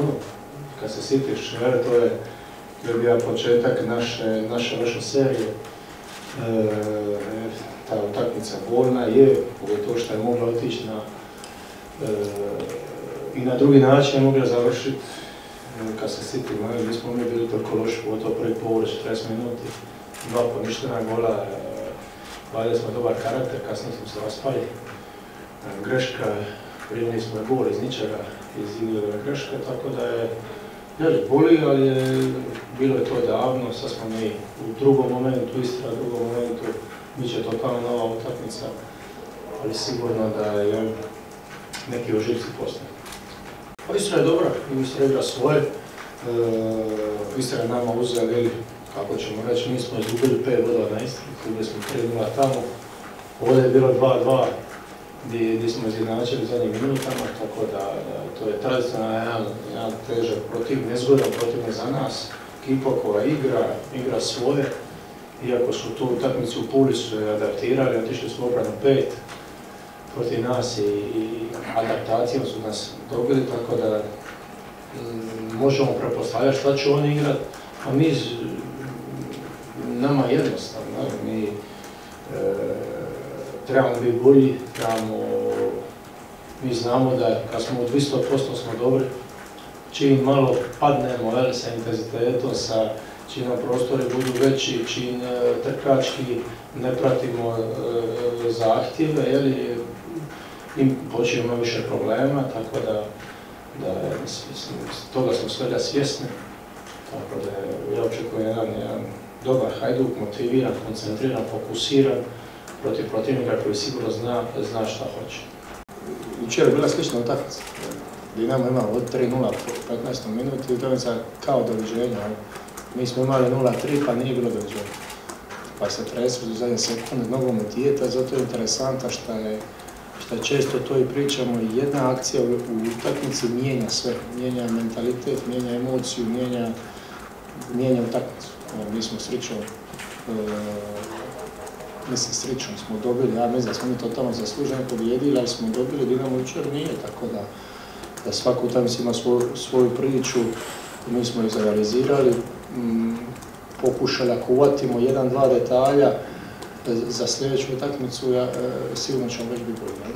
puno. Kad se sitiš, jer to je, to je bio početak naše, naše, naše serije. E, ta utakmica bolna je, pogotovo što je mogla otići na e, i na drugi način je mogla završiti e, kad se sitimo, mi smo mi bili toliko loši, pogotovo prvi povore 40 minuti, dva poništena gola, valjali smo dobar karakter, kasnije smo se raspali. Greška, primili smo gol iz ničega, iz greške, tako da je jer boli, ali je, bilo je to davno, sad smo mi u drugom momentu, istra u drugom momentu, bit će totalno nova utakmica, ali sigurno da je neki oživci postoje. Pa Istra je dobra, Istra igra svoje, e, Istra je nama uzeli, kako ćemo reći, mi smo izgubili 5 bodova na Istri, izgubili smo 3-0 tamo, ovdje je bilo 2-2, gdje, smo izjednačili zadnjim minutama, tako da, to je tradicionalno jedan, jedan težak protiv, nezgodan protiv za nas, ekipa koja igra, igra svoje, iako su tu utakmicu u Puli su adaptirali, otišli su obranu pet protiv nas i, i adaptacijom su nas dobili, tako da mm, možemo prepostavljati šta će oni igrati, a mi, nama jednostavno, mi e, trebamo biti bolji, trebamo, mi znamo da kad smo u 200% smo dobri, čim malo padnemo sa intenzitetom, sa čim nam prostori budu veći, čim e, trkački ne pratimo e, zahtjeve, jeli, im počinjemo više problema, tako da, da toga smo svega svjesni. Tako da ja očekujem jedan, jedan dobar hajduk, motiviran, koncentriran, fokusiran, protiv protivnika koji sigurno zna, zna šta hoće. Jučer je bila slična utakmica. Dinamo ima od 3-0 po 15. minuti i utakmica kao doviđenja. Mi smo imali 0-3 pa nije bilo doviđenja. Pa se tresu u zadnje sekunde nogomet je, zato je interesanta što je što često to i pričamo, jedna akcija u utakmici mijenja sve, mijenja mentalitet, mijenja emociju, mijenja, mijenja utakmicu. Mi smo srećom mislim, srećom smo dobili, ja mislim da smo mi totalno zasluženo pobijedili, ali smo dobili Dinamo jučer nije, tako da, da svaku utakmicu ima svoju, svoju priču, mi smo ih realizirali, mm, pokušali ako uvatimo jedan, dva detalja za sljedeću utakmicu, ja, e, sigurno ćemo već biti bolji.